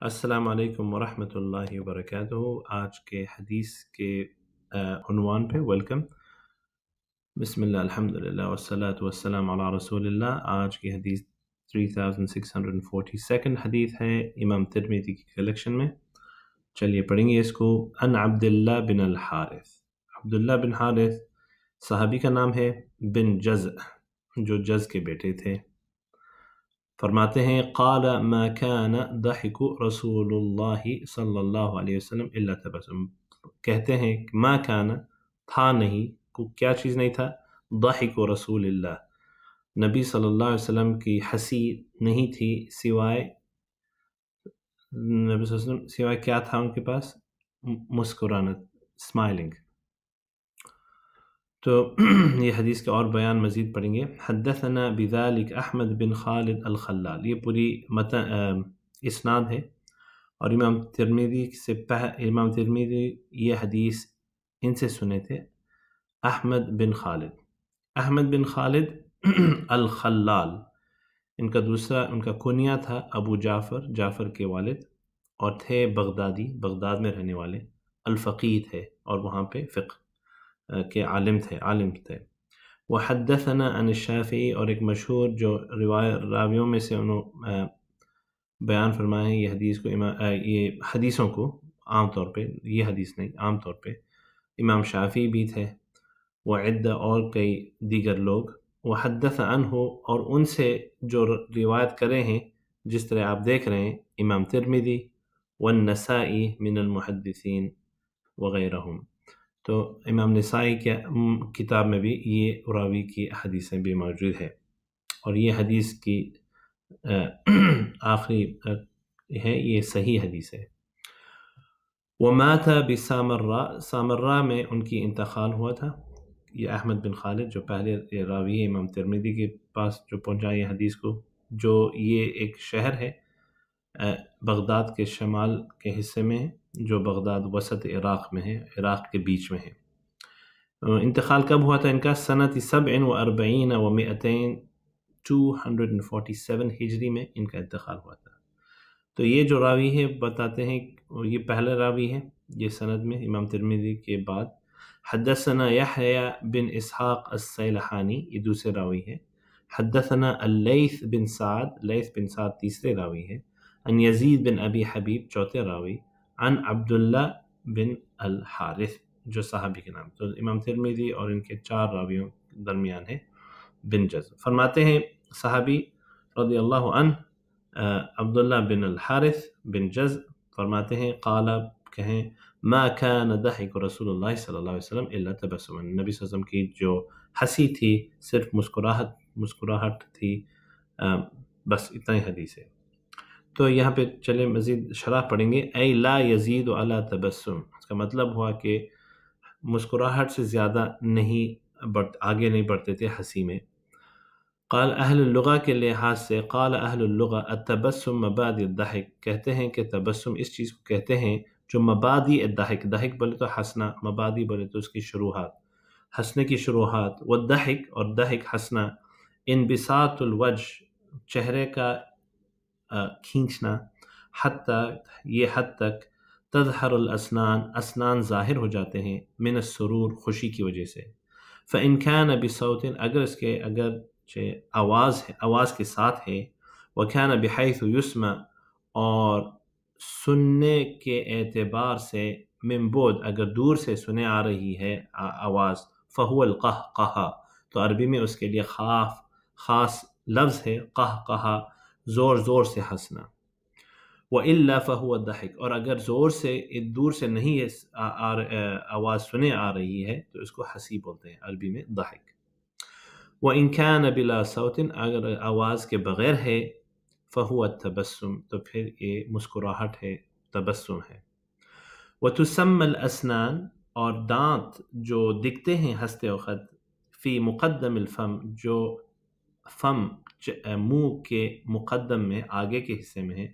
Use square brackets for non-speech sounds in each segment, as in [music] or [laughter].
السلام علیکم ورحمۃ اللہ وبرکاتہ۔ آج کے حدیث کے عنوان پہ ویلکم بسم اللہ الحمد للہ وسلاۃ والسلام علی رسول اللہ۔ آج کی حدیث 3642 حدیث ہے امام ترمیتی کی کلیکشن میں۔ چلیے پڑھیں گے اس کو۔ ان عبداللہ بن الحارث۔ عبداللہ بن حارث صحابی کا نام ہے بن جز جو جز کے بیٹے تھے۔ فرماتے ہیں، قال ما كان ضحك رسول اللہ صلی اللہ علیہ وسلم اللہ تبسم۔ کہتے ہیں کہ ما كان، تھا نہیں، کو کیا چیز نہیں تھا؟ ضحك رسول اللہ۔ نبی صلی اللہ علیہ وسلم کی ہنسی نہیں تھی سوائے، نبی صلی اللہ علیہ وسلم، سوائے کیا تھا ان کے پاس؟ مسکرانا اسمائلنگ تو [clears throat] یہ حدیث کے اور بیان مزید پڑھیں گے۔ حدثنا بذالک احمد بن خالد الخلال، یہ پوری متن اسناد ہے۔ اور امام ترمیدی سے پہ، امام ترمیدی یہ حدیث ان سے سنے تھے۔ احمد بن خالد احمد بن خالد [clears throat] الخلال، ان کا دوسرا، ان کا کنیا تھا ابو جعفر جعفر کے والد، اور تھے بغدادی، بغداد میں رہنے والے الفقی تھے اور وہاں پہ فقہ۔ کے عالم تھے عالم تھے۔ وہ حدثنا عن الشافعی اور ایک مشہور جو روایت، راویوں میں سے انہوں بیان فرمائے ہیں، یہ حدیث کو یہ حدیثوں کو عام طور پہ، یہ حدیث نہیں، عام طور پہ امام شافی بھی تھے۔ وہ عدہ اور کئی دیگر لوگ۔ وہ حدث ان ہو اور ان سے جو روایت کرے ہیں، جس طرح آپ دیکھ رہے ہیں، امام ترمیدی والنسائی من المحدثین وغیرہ تو امام نسائی کے کتاب میں بھی یہ راوی کی حدیثیں بھی موجود ہے اور یہ حدیث کی [clears throat] آخری ہے، یہ صحیح حدیث ہے۔ وہ ماتا بھی سامرہ میں ان کی انتقال ہوا تھا۔ یہ احمد بن خالد جو پہلے راوی ہے، امام ترمیدی کے پاس جو پہنچا یہ حدیث کو، جو یہ ایک شہر ہے۔ بغداد کے شمال کے حصے میں جو بغداد وسط عراق میں ہے، عراق کے بیچ میں ہے۔ انتقال کب ہوا تھا ان کا؟ صنعت سب و اربعین و متین two hundred and forty seven ہجری میں ان کا انتقال ہوا تھا۔ تو یہ جو راوی ہے، بتاتے ہیں، یہ پہلا راوی ہے، یہ سند میں امام ترمیدی کے بعد۔ حدثنا یحییٰ بن اسحاق السیلحانی یہ دوسرے راوی ہے۔ حدثنا اللیث بن سعد، لیث بن سعد تیسرے راوی ہے۔ ان یزید بن ابی حبیب چوتھے راوی، عن عبداللہ بن الحارث، جو صحابی کے نام، تو امام ترمیدی اور ان کے چار راویوں درمیان ہے، بن جز۔ فرماتے ہیں صحابی رضی اللہ عنہ عبداللہ بن الحارث بن جز، فرماتے ہیں قالب کہیں، ما كان ضحك رسول اللہ صلی اللہ علیہ وسلم الا تبسما نبی صلی اللہ علیہ وسلم کی جو ہنسی تھی، صرف مسکراہٹ مسکراہٹ تھی بس اتنا ہی حدیث ہے۔ تو یہاں پہ چلے مزید شرح پڑھیں گے۔ اے لا یزید علی تبسم۔ اس کا مطلب ہوا کہ مسکراہٹ سے زیادہ نہیں بڑھ، آگے نہیں بڑھتے تھے ہنسی میں۔ قال اہل اللغہ کے لحاظ سے، قال اہل اللغہ التبسم مبادی الضحک۔ کہتے ہیں کہ تبسم اس چیز کو کہتے ہیں جو مبادی الضحک دحک بولے تو ہنسنا، مبادی بولے تو اس کی شروحات۔ ہنسنے کی شروحات وہ دحک اور دحک ہنسنا ان بسات الوج چہرے کا کھینچنا حد تک یہ حد تک تظہر الاسنان، اسنان ظاہر ہو جاتے ہیں من السرور، خوشی کی وجہ سے۔ فنخان ابی صوتن اگر اس کے، اگر آواز ہے، آواز کے ساتھ ہے وہ خان ابی حیث یسم، اور سننے کے اعتبار سے ممبود اگر دور سے سنے آ رہی ہے آواز فہو القہ قہا تو عربی میں اس کے لیے خاف، خاص لفظ ہے قہ کہا زور زور سے ہنسنا۔ وہ اللہ فہو دحک اور اگر زور سے، دور سے نہیں آواز سنے، آ رہی ہے، تو اس کو ہنسی بولتے ہیں، عربی میں دحک وہ انکان بلا صوتن اگر آواز کے بغیر ہے فہو تبسم تو پھر یہ مسکراہٹ ہے، تبسم ہے۔ وہ تسم الاسنان اور دانت جو دکھتے ہیں، ہنستے وقت فی مقدم الفم، جو فم منہ کے مقدم میں، آگے کے حصے میں ہے،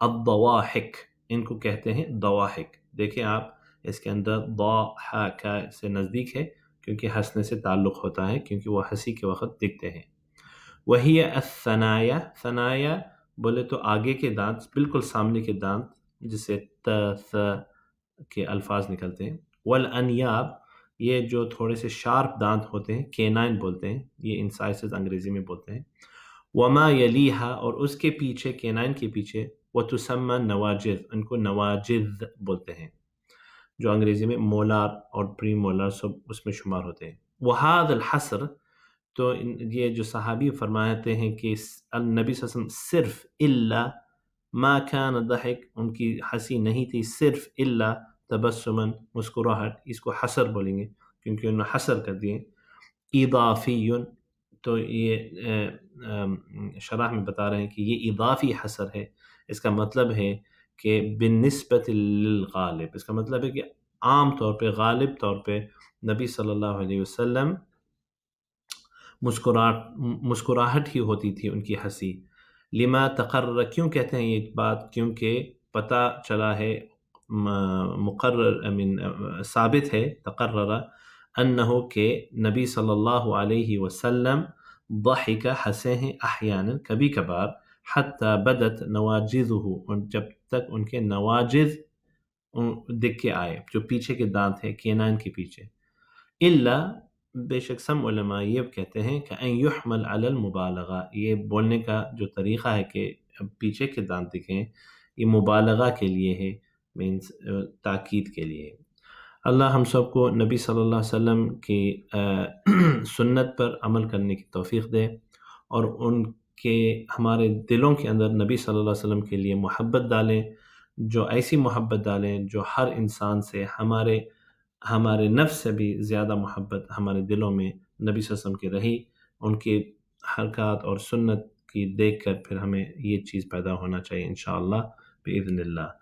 الضواحک، ان کو کہتے ہیں دواحک دیکھیں آپ، اس کے اندر ضاحک سے نزدیک ہے، کیونکہ ہنسنے سے تعلق ہوتا ہے، کیونکہ وہ ہنسی کے وقت دکھتے ہیں۔ وہی الثنایا، ثنایا بولے تو آگے کے دانت، بالکل سامنے کے دانت، جسے ت ث کے الفاظ نکلتے ہیں۔ والانیاب یہ جو تھوڑے سے شارپ دانت ہوتے ہیں کینائن بولتے ہیں، یہ انسائسز انگریزی میں بولتے ہیں۔ وما یلیہا اور اس کے پیچھے کینائن کے پیچھے وہ تسمہ نواجد ان کو نواجد بولتے ہیں۔ جو انگریزی میں مولار اور پری مولار سب اس میں شمار ہوتے ہیں۔ وحاد الحصر، تو یہ جو صحابی فرماتے ہیں کہ النبی صلی اللہ علیہ وسلم صرف اللہ ما كان ضحک ان کی ہنسی نہیں تھی، صرف اللہ تبسمن مسکراہٹ، اس کو حسر بولیں گے کیونکہ انہوں نے حسر کر دیے اضافی تو یہ شرح میں بتا رہے ہیں کہ یہ اضافی حسر ہے۔ اس کا مطلب ہے کہ بنسبت للغالب۔ اس کا مطلب ہے کہ عام طور پہ، غالب طور پہ نبی صلی اللہ علیہ وسلم مسکراہٹ مسکراہٹ ہی ہوتی تھی ان کی ہنسی۔ لما تقرر، کیوں کہتے ہیں یہ بات؟ کیونکہ پتہ چلا ہے مقرر امین ثابت ہے، تقرر انہو کہ نبی صلی اللہ علیہ وسلم ضحک، ہنسے ہیں احیانا، کبھی کبھار، حتی بدت نواجذہ جب تک ان کے نواجذ دکھ کے آئے، جو پیچھے کے دانت ہے کینائن کے پیچھے۔ اللہ بے شک سم علماء یہ کہتے ہیں کہ ان یحمل علی المبالغہ۔ یہ بولنے کا جو طریقہ ہے کہ پیچھے کے دانت دکھیں، یہ مبالغہ کے لیے ہے۔ مینس uh, تاکید کے لیے۔ اللہ ہم سب کو نبی صلی اللہ علیہ وسلم کی [clears throat] سنت پر عمل کرنے کی توفیق دے اور ان کے، ہمارے دلوں کے اندر نبی صلی اللہ علیہ وسلم کے لیے محبت ڈالیں۔ جو ایسی محبت ڈالیں جو ہر انسان سے ہمارے ہمارے نفس سے بھی زیادہ محبت ہمارے دلوں میں نبی صلی اللہ علیہ وسلم کی رہی۔ ان کی حرکات اور سنت کی دیکھ کر پھر ہمیں یہ چیز پیدا ہونا چاہیے انشاءاللہ بإذن اللہ۔